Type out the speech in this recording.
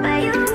by you.